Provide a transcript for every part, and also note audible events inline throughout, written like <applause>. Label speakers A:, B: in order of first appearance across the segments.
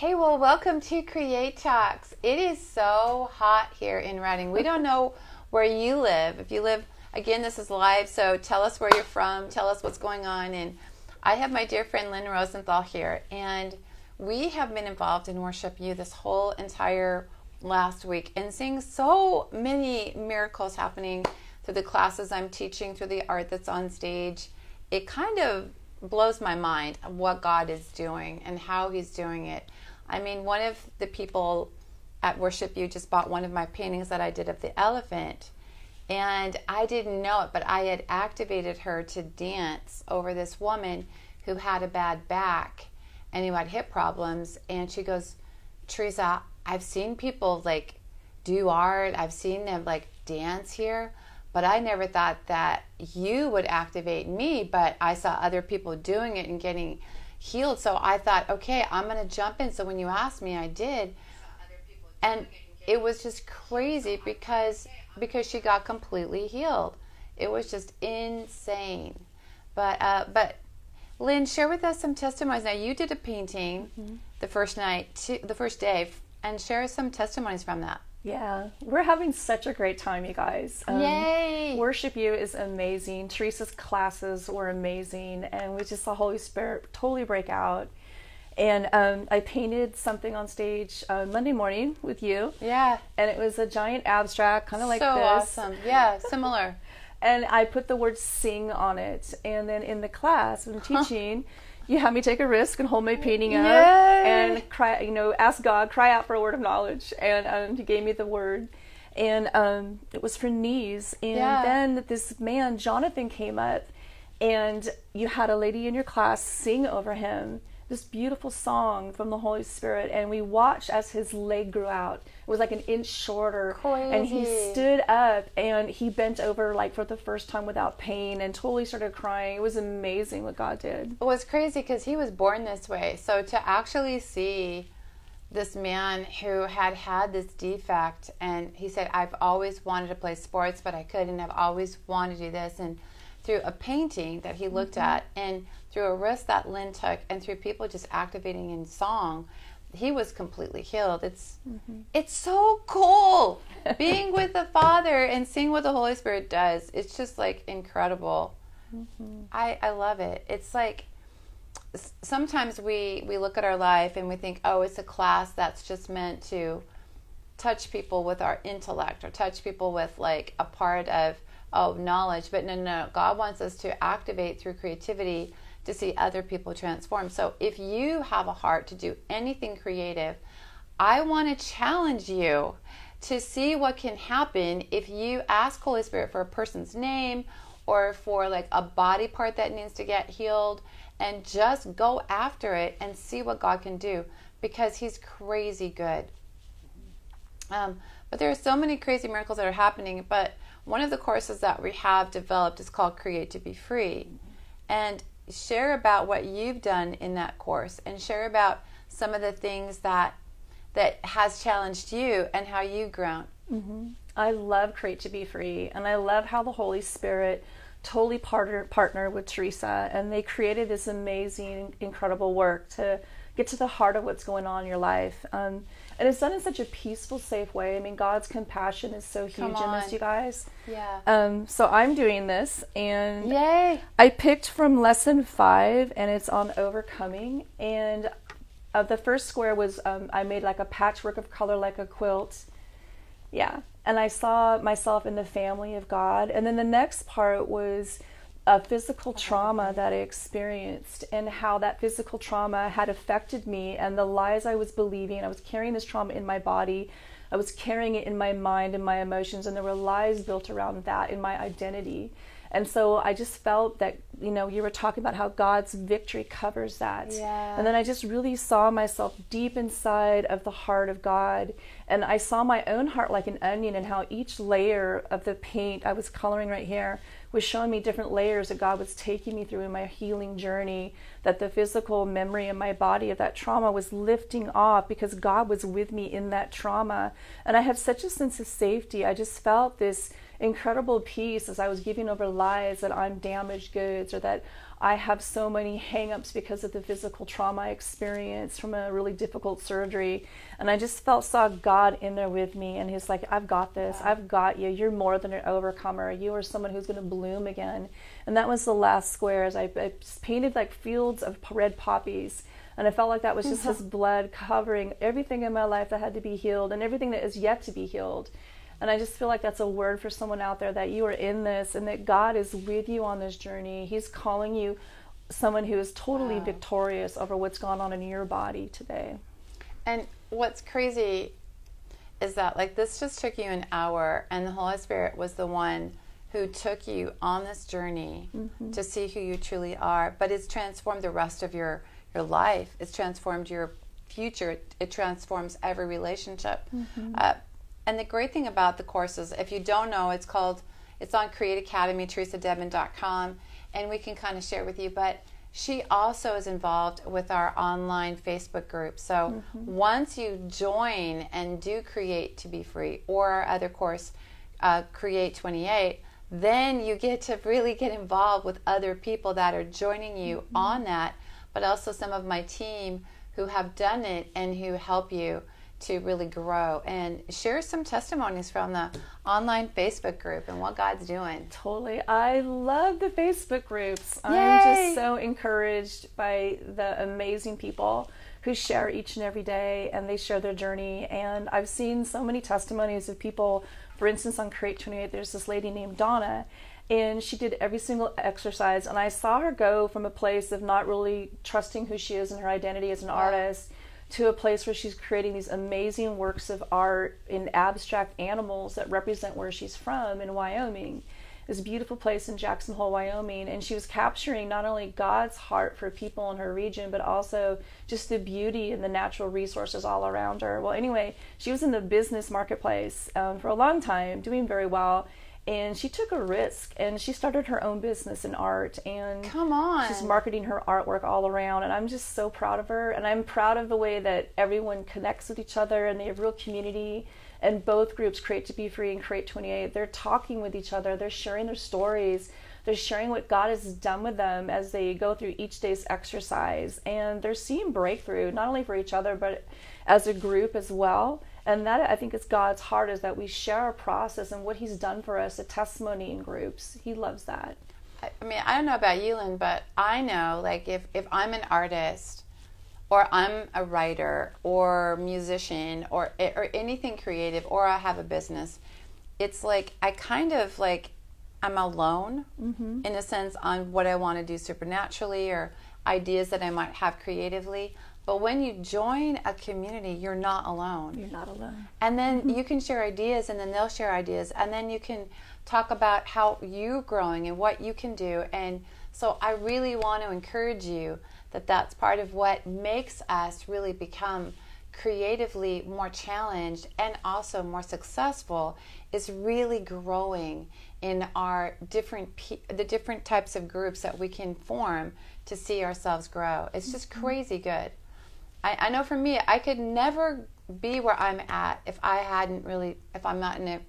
A: Hey, well, welcome to Create Talks. It is so hot here in Redding. We don't know where you live. If you live, again, this is live, so tell us where you're from, tell us what's going on. And I have my dear friend Lyn Rosenthal here, and we have been involved in Worship You this whole entire last week and seeing so many miracles happening through the classes I'm teaching, through the art that's on stage. It kind of blows my mind what God is doing and how He's doing it. I mean, one of the people at Worship You just bought one of my paintings that I did of the elephant. And I didn't know it, but I had activated her to dance over this woman who had a bad back and who had hip problems. And she goes, Theresa, I've seen people like do art, I've seen them like dance here, but I never thought that you would activate me. But I saw other people doing it and getting healed. So I thought, okay, I'm going to jump in. So when you asked me, I did. And it was just crazy because because she got completely healed. It was just insane. But uh, but Lyn, share with us some testimonies. Now you did a painting mm-hmm. the first night, to, the first day, and share some testimonies from that.
B: Yeah, we're having such a great time, you guys.
A: Um, Yay!
B: Worship You is amazing. Theresa's classes were amazing, and we just saw Holy Spirit totally break out. And um, I painted something on stage uh, Monday morning with you.
A: Yeah.
B: And it was a giant abstract, kind of like
A: so
B: this.
A: awesome. Yeah, similar. <laughs>
B: and I put the word sing on it. And then in the class, when I'm teaching, you had me take a risk and hold my painting up
A: Yay.
B: and cry, you know, ask God, cry out for a word of knowledge. And um, He gave me the word. And um, it was for knees. And
A: Yeah.
B: then this man, Jonathan, came up, and you had a lady in your class sing over him this beautiful song from the Holy Spirit. And we watched as his leg grew out. It was like an inch shorter. And he stood up and he bent over like for the first time without pain and totally started crying. It was amazing what God did.
A: It was crazy because he was born this way. So to actually see this man who had had this defect, and he said, I've always wanted to play sports, but I couldn't. I've always wanted to do this. And through a painting that he looked mm-hmm. at, and through a risk that Lyn took, and through people just activating in song, he was completely healed. It's mm-hmm. it's so cool being <laughs> with the Father and seeing what the Holy Spirit does. It's just like incredible. Mm-hmm. I I love it. It's like sometimes we we look at our life and we think, oh, it's a class that's just meant to touch people with our intellect or touch people with like a part of oh knowledge. But no, no, God wants us to activate through creativity to see other people transform. So if you have a heart to do anything creative, I want to challenge you to see what can happen if you ask Holy Spirit for a person's name or for like a body part that needs to get healed and just go after it and see what God can do because He's crazy good. Um, but there are so many crazy miracles that are happening. But one of the courses that we have developed is called Create to Be Free. And share about what you've done in that course and share about some of the things that that has challenged you and how you've grown.
B: I love Create to Be Free, and I love how the Holy Spirit totally partner partner with Theresa, and they created this amazing, incredible work to get to the heart of what's going on in your life. Um, and it's done in such a peaceful, safe way. I mean, God's compassion is so huge in this, you guys.
A: Yeah.
B: Um, so I'm doing this, and
A: Yay.
B: I picked from lesson five, and it's on overcoming. And uh, the first square was um, I made like a patchwork of color, like a quilt. Yeah. And I saw myself in the family of God. And then the next part was a physical trauma that I experienced and how that physical trauma had affected me and the lies I was believing. I was carrying this trauma in my body. I was carrying it in my mind and my emotions, and there were lies built around that in my identity. And so I just felt that, you know, you were talking about how God's victory covers that.
A: Yeah.
B: And then I just really saw myself deep inside of the heart of God. And I saw my own heart like an onion and how each layer of the paint I was coloring right here was showing me different layers that God was taking me through in my healing journey. That the physical memory in my body of that trauma was lifting off because God was with me in that trauma. And I had such a sense of safety. I just felt this incredible peace as I was giving over lies that I'm damaged goods or that I have so many hangups because of the physical trauma I experienced from a really difficult surgery. And I just felt, saw God in there with me. And He's like, I've got this. I've got you. You're more than an overcomer. You are someone who's going to bloom again. And that was the last square as I, I painted like fields of red poppies. And I felt like that was just mm-hmm. His blood covering everything in my life that had to be healed and everything that is yet to be healed. And I just feel like that's a word for someone out there that you are in this and that God is with you on this journey. He's calling you someone who is totally wow. victorious over what's gone on in your body today.
A: And what's crazy is that, like, this just took you an hour, and the Holy Spirit was the one who took you on this journey mm-hmm. to see who you truly are. But it's transformed the rest of your, your life, it's transformed your future, it, it transforms every relationship. Mm-hmm. Uh, and the great thing about the course is, if you don't know, it's called, it's on Create Academy, and we can kind of share with you. But she also is involved with our online Facebook group. So mm-hmm. once you join and do Create to be free or our other course, uh, Create 28, then you get to really get involved with other people that are joining you mm-hmm. on that, but also some of my team who have done it and who help you to really grow and share some testimonies from the online Facebook group and what God's doing.
B: Totally. I love the Facebook groups. Yay! I'm just so encouraged by the amazing people who share each and every day and they share their journey. And I've seen so many testimonies of people, for instance, on Create 28, there's this lady named Donna. And she did every single exercise, and I saw her go from a place of not really trusting who she is and her identity as an artist to a place where she's creating these amazing works of art in abstract animals that represent where she's from in Wyoming. This beautiful place in Jackson Hole, Wyoming, and she was capturing not only God's heart for people in her region, but also just the beauty and the natural resources all around her. Well, anyway, she was in the business marketplace um, for a long time, doing very well and she took a risk and she started her own business in art and
A: come on.
B: she's marketing her artwork all around and i'm just so proud of her and i'm proud of the way that everyone connects with each other and they have real community and both groups create to be free and create 28 they're talking with each other they're sharing their stories they're sharing what god has done with them as they go through each day's exercise and they're seeing breakthrough not only for each other but as a group as well and that i think is god's heart is that we share our process and what he's done for us a testimony in groups. He loves that.
A: I mean i don't know about you lyn but i know like if, if i'm an artist or i'm a writer or musician or or anything creative or i have a business it's like i kind of like i'm alone mm-hmm. in a sense on what i want to do supernaturally or ideas that i might have creatively but when you join a community, you're not alone.
B: You're not alone.
A: And then you can share ideas, and then they'll share ideas, and then you can talk about how you're growing and what you can do. And so I really want to encourage you that that's part of what makes us really become creatively more challenged and also more successful is really growing in our different the different types of groups that we can form to see ourselves grow. It's just mm-hmm. crazy good. I, I know for me, I could never be where I'm at if I hadn't really, if I'm not in a,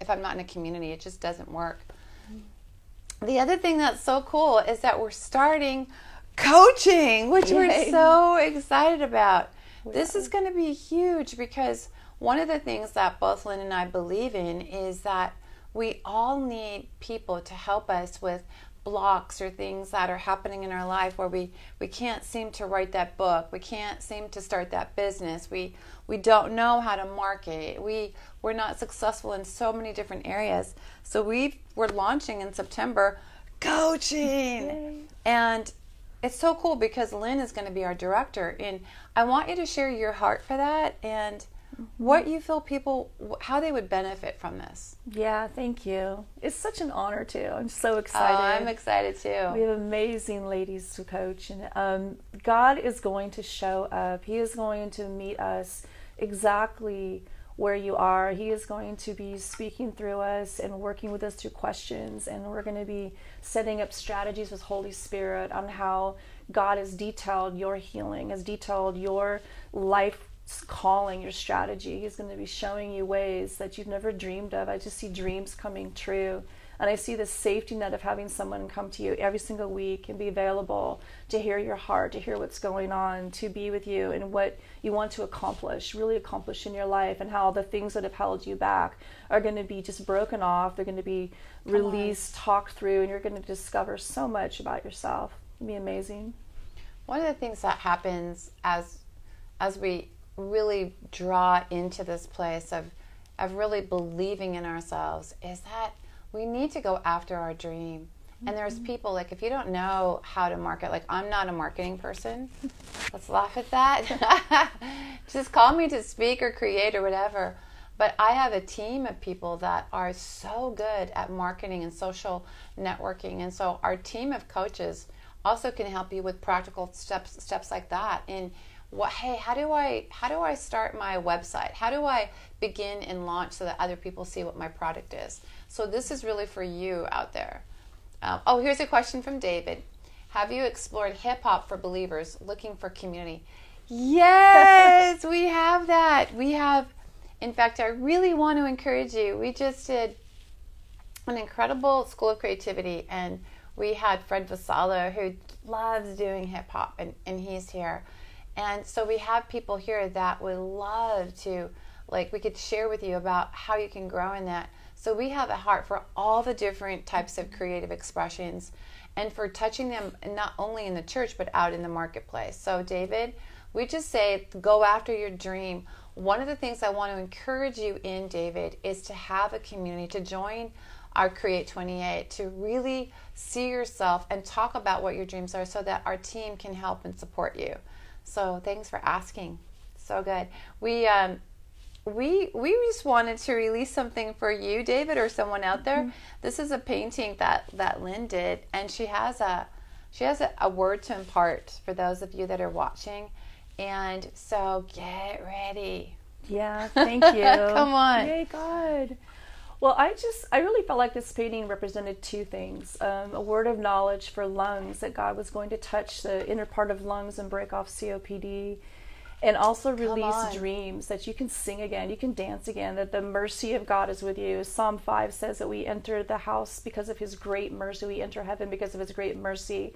A: if I'm not in a community, it just doesn't work. Mm-hmm. The other thing that's so cool is that we're starting coaching, which Yay. we're so excited about. This is going to be huge because one of the things that both Lyn and I believe in is that we all need people to help us with blocks or things that are happening in our life where we, we can't seem to write that book. We can't seem to start that business. We we don't know how to market. We we're not successful in so many different areas. So we we're launching in september coaching. Yay. and it's so cool because lyn is going to be our director. And i want you to share your heart for that. And what you feel people how they would benefit from this.
B: Yeah thank you. It's such an honor too. I'm so excited. Oh,
A: i'm excited too.
B: We have amazing ladies to coach and um, god is going to show up. He is going to meet us exactly where you are. He is going to be speaking through us and working with us through questions and we're going to be setting up strategies with holy spirit on how god has detailed your healing has detailed your life calling, your strategy. He's going to be showing you ways that you've never dreamed of. I just see dreams coming true. And I see the safety net of having someone come to you every single week and be available to hear your heart, to hear what's going on, to be with you and what you want to accomplish, really accomplish in your life, and how the things that have held you back are going to be just broken off. They're going to be released, talked through, and you're going to discover so much about yourself. It'll be amazing.
A: One of the things that happens as as we really draw into this place of of really believing in ourselves is that we need to go after our dream. And there's mm-hmm. people like if you don't know how to market, like I'm not a marketing person. <laughs> Let's laugh at that. <laughs> Just call me to speak or create or whatever. But I have a team of people that are so good at marketing and social networking. And so our team of coaches also can help you with practical steps steps like that in what hey how do i how do i start my website? How do i begin and launch so that other people see what my product is? So this is really for you out there. Um, oh here's a question from david. Have you explored hip hop for believers looking for community? Yes we have that. We have in fact i really want to encourage you. We just did an incredible school of creativity and we had Fred Vassallo who loves doing hip hop and, and he's here. And so we have people here that would love to, like, we could share with you about how you can grow in that. So we have a heart for all the different types of creative expressions and for touching them not only in the church but out in the marketplace. So, David, we just say go after your dream. One of the things I want to encourage you in, David, is to have a community, to join our Create 28 to really see yourself and talk about what your dreams are so that our team can help and support you. So thanks for asking. So good. We um, we we just wanted to release something for you, David, or someone out there. Mm-hmm. This is a painting that that Lyn did, and she has a she has a, a word to impart for those of you that are watching. And so get ready.
B: Yeah, thank you. <laughs>
A: Come on.
B: Yay, God. Well, I just, I really felt like this painting represented two things um, a word of knowledge for lungs, that God was going to touch the inner part of lungs and break off COPD, and also release dreams that you can sing again, you can dance again, that the mercy of God is with you. Psalm 5 says that we enter the house because of his great mercy, we enter heaven because of his great mercy.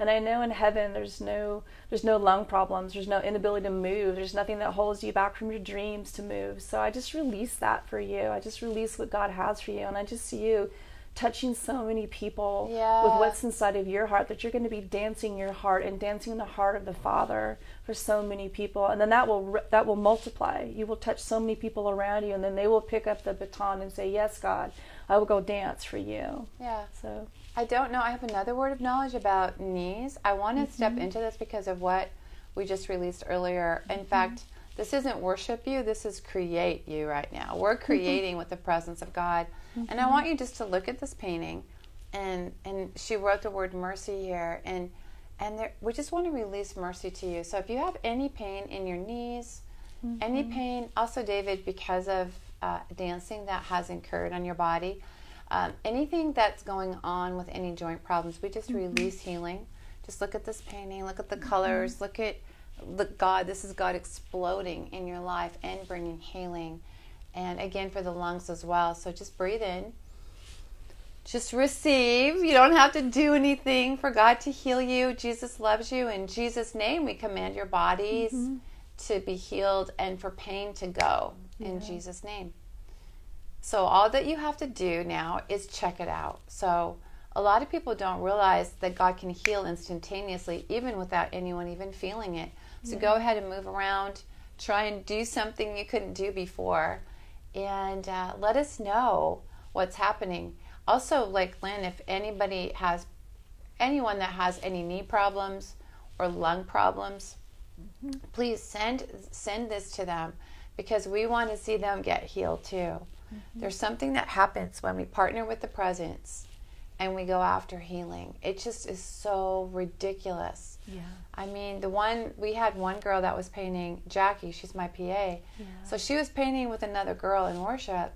B: And I know in heaven there's no there's no lung problems, there's no inability to move, there's nothing that holds you back from your dreams to move. So I just release that for you. I just release what God has for you and I just see you touching so many people
A: yeah.
B: with what's inside of your heart that you're going to be dancing your heart and dancing the heart of the Father for so many people and then that will that will multiply. You will touch so many people around you and then they will pick up the baton and say, "Yes, God, I will go dance for you."
A: Yeah.
B: So
A: I don't know. I have another word of knowledge about knees. I want to mm-hmm. step into this because of what we just released earlier. In mm-hmm. fact, this isn't worship you, this is create you right now. We're mm-hmm. creating with the presence of God. And I mm-hmm. want you just to look at this painting and and she wrote the word mercy here and and there, we just want to release mercy to you. So if you have any pain in your knees, mm-hmm. any pain, also David, because of uh, dancing that has incurred on your body, um, anything that's going on with any joint problems, we just mm-hmm. release healing. Just look at this painting, look at the colors, mm-hmm. look at look God. This is God exploding in your life and bringing healing. And again for the lungs as well. So just breathe in. Just receive. You don't have to do anything for God to heal you. Jesus loves you. In Jesus' name, we command your bodies mm-hmm. to be healed and for pain to go. Yeah. In Jesus' name. So all that you have to do now is check it out. So a lot of people don't realize that God can heal instantaneously, even without anyone even feeling it. So yeah. go ahead and move around, try and do something you couldn't do before, and uh, let us know what's happening. Also, like Lyn, if anybody has anyone that has any knee problems or lung problems, mm-hmm. please send send this to them because we want to see them get healed too. Mm-hmm. There's something that happens when we partner with the presence and we go after healing. It just is so ridiculous.
B: Yeah.
A: I mean, the one we had one girl that was painting Jackie, she's my PA. Yeah. So she was painting with another girl in worship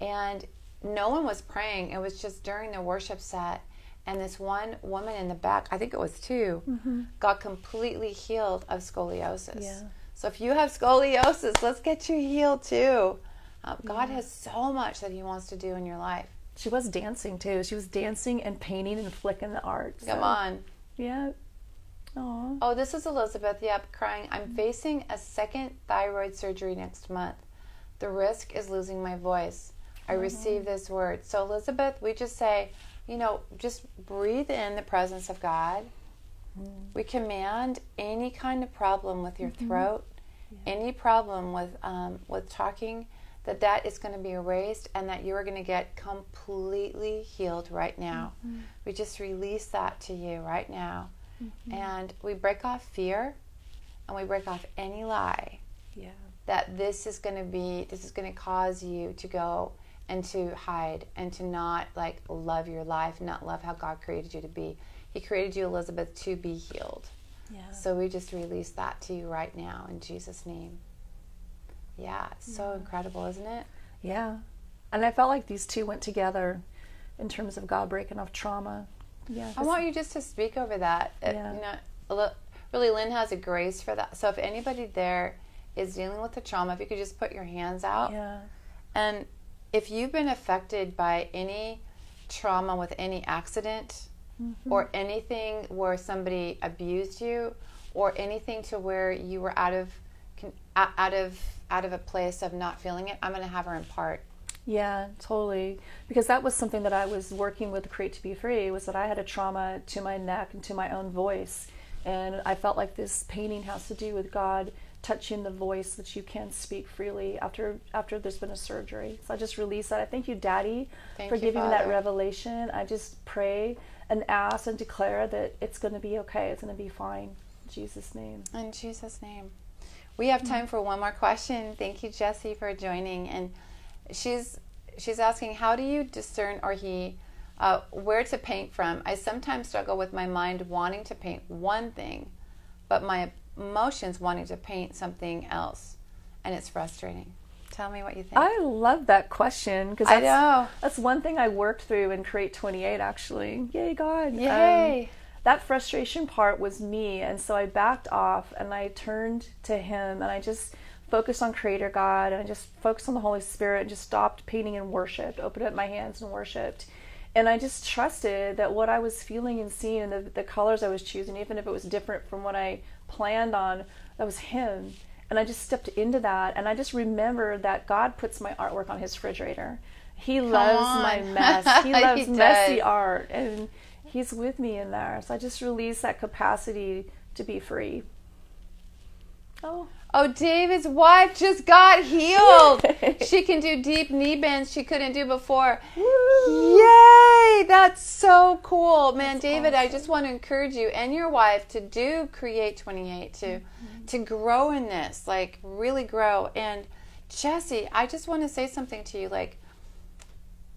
A: and no one was praying. It was just during the worship set and this one woman in the back, I think it was 2 mm-hmm. got completely healed of scoliosis.
B: Yeah.
A: So if you have scoliosis, let's get you healed too. Um, God has so much that He wants to do in your life.
B: She was dancing too. She was dancing and painting and flicking the art.
A: Come on.
B: Yeah. Aw.
A: Oh, this is Elizabeth. Yep, crying. I'm facing a second thyroid surgery next month. The risk is losing my voice. I receive this word. So, Elizabeth, we just say, you know, just breathe in the presence of God. We command any kind of problem with your throat, any problem with um, with talking, that that is going to be erased and that you are going to get completely healed right now. Mm-hmm. We just release that to you right now. Mm-hmm. And we break off fear and we break off any lie
B: Yeah.
A: that this is going to be, this is going to cause you to go and to hide and to not like love your life, not love how God created you to be. He created you, Elizabeth, to be healed.
B: Yeah.
A: So we just release that to you right now in Jesus' name. Yeah, so incredible, isn't it?
B: Yeah. And I felt like these two went together in terms of God breaking off trauma. Yeah.
A: I want you just to speak over that. Uh,
B: Yeah.
A: You know, a really, Lyn has a grace for that. So if anybody there is dealing with the trauma, if you could just put your hands out.
B: Yeah.
A: And if you've been affected by any trauma with any accident or anything where somebody abused you or anything to where you were out of out of out of a place of not feeling it, I'm going to have her impart.
B: Yeah, totally. Because that was something that I was working with Create to Be Free was that I had a trauma to my neck and to my own voice. And I felt like this painting has to do with God touching the voice that you can't speak freely after after there's been a surgery. So I just release that. I thank you, Daddy,
A: Thank
B: for
A: you,
B: giving me that revelation. I just pray and ask and declare that it's going to be okay. It's going to be fine. In Jesus' name.
A: In Jesus' name. We have time for one more question. Thank you, Jesse, for joining. And she's she's asking, how do you discern, or he, uh, where to paint from? I sometimes struggle with my mind wanting to paint one thing, but my emotions wanting to paint something else, and it's frustrating. Tell me what you think.
B: I love that question because
A: I know.
B: That's one thing I worked through in Create 28, actually. Yay, God. Um,
A: Yay.
B: That frustration part was me. And so I backed off and I turned to Him and I just focused on Creator God and I just focused on the Holy Spirit and just stopped painting and worshiped, opened up my hands and worshiped. And I just trusted that what I was feeling and seeing and the, the colors I was choosing, even if it was different from what I planned on, that was Him. And I just stepped into that and I just remembered that God puts my artwork on His refrigerator. He loves my mess. <laughs> He
A: He
B: loves messy art. And He's with me in there. So I just release that capacity to be free. Oh,
A: Oh, David's wife just got healed. <laughs> she can do deep knee bends she couldn't do before.
B: Woo.
A: Yay! That's so cool. Man,
B: That's
A: David, I just want to encourage you and your wife to do Create 28 to
B: Mm-hmm.
A: to grow in this, like really grow. And Jesse, I just want to say something to you like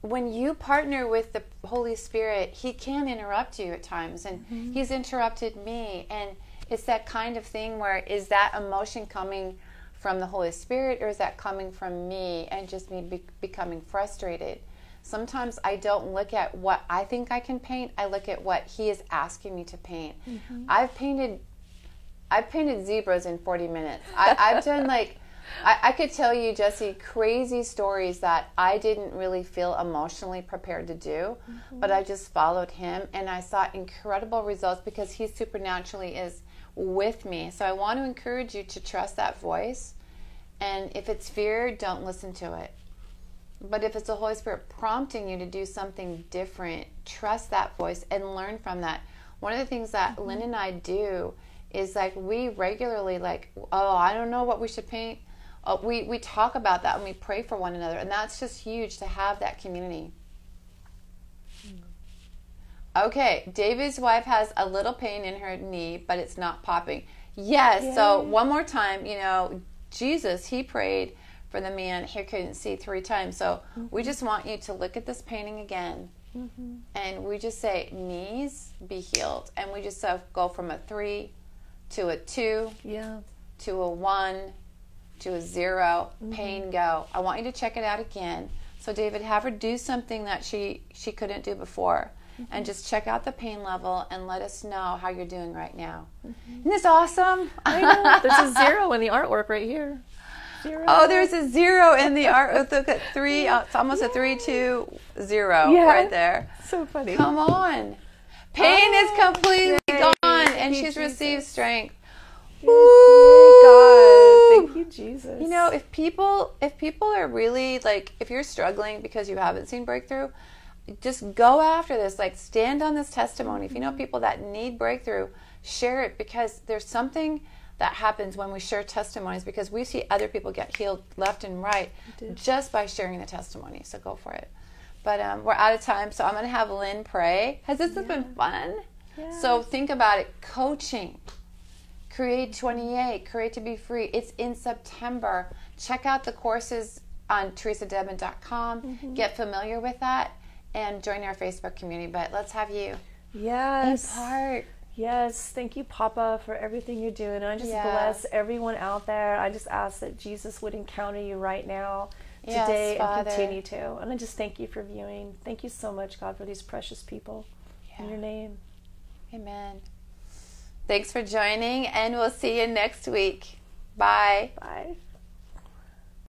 A: when you partner with the Holy Spirit, He can interrupt you at times, and
B: Mm-hmm.
A: He's interrupted me. And it's that kind of thing where is that emotion coming from the Holy Spirit, or is that coming from me and just me be- becoming frustrated? Sometimes I don't look at what I think I can paint. I look at what He is asking me to paint. I've painted I've painted zebras in 40 minutes. I, I've done like, I, I could tell you, Jesse, crazy stories that I didn't really feel emotionally prepared to do, mm-hmm. but I just followed him and I saw incredible results because he supernaturally is with me. So I want to encourage you to trust that voice. And if it's fear, don't listen to it. But if it's the Holy Spirit prompting you to do something different, trust that voice and learn from that. One of the things that mm-hmm. Lyn and I do is like we regularly like, oh, I don't know what we should paint. Uh, we we talk about that and we pray for one another, and that's just huge to have that community. Hmm. Okay, David's wife has a little pain in her knee, but it's not popping. Yes. So one more time, you know, Jesus, he prayed for the man he couldn't see three times. So we mm-hmm. just want you to look at this painting again, mm-hmm. and we just say knees be healed, and we just go from a three to a two
B: yeah.
A: to a one to a 0 mm-hmm. pain go i want you to check it out again so david have her do something that she she couldn't do before mm-hmm. and just check out the pain level and let us know how you're doing right now. Mm-hmm. Isn't this awesome?
B: I know. There's a zero in the artwork right here. Zero.
A: Oh, there's a zero in the art. Look at three. uh, It's almost a three, two, zero
B: Yeah.
A: right there.
B: so funny.
A: Come on. Pain is
B: Oh,
A: completely
B: yay.
A: gone, and she's received
B: Jesus.
A: strength.
B: Yay, God. Thank you, Jesus.
A: You know, if people if people are really like if you're struggling because you haven't seen breakthrough, just go after this. Like stand on this testimony. If you know people that need breakthrough, share it because there's something that happens when we share testimonies because we see other people get healed left and right just by sharing the testimony. So go for it. But um, we're out of time, so I'm going to have Lyn pray. Has this been fun? So think about it. Coaching. Create 28, Create to be free. It's in September. Check out the courses on theresadedmon.com. Mm-hmm. Get familiar with that and join our Facebook community. But let's have you
B: yes.
A: part.
B: Yes, thank you, Papa, for everything you're doing. I just
A: Yes.
B: bless everyone out there. I just ask that Jesus would encounter you right now,
A: Yes,
B: today,
A: Father.
B: and continue to. And I just thank you for viewing. Thank you so much, God, for these precious people. In your name.
A: Amen. Thanks for joining, and we'll see you next week. Bye.
B: Bye.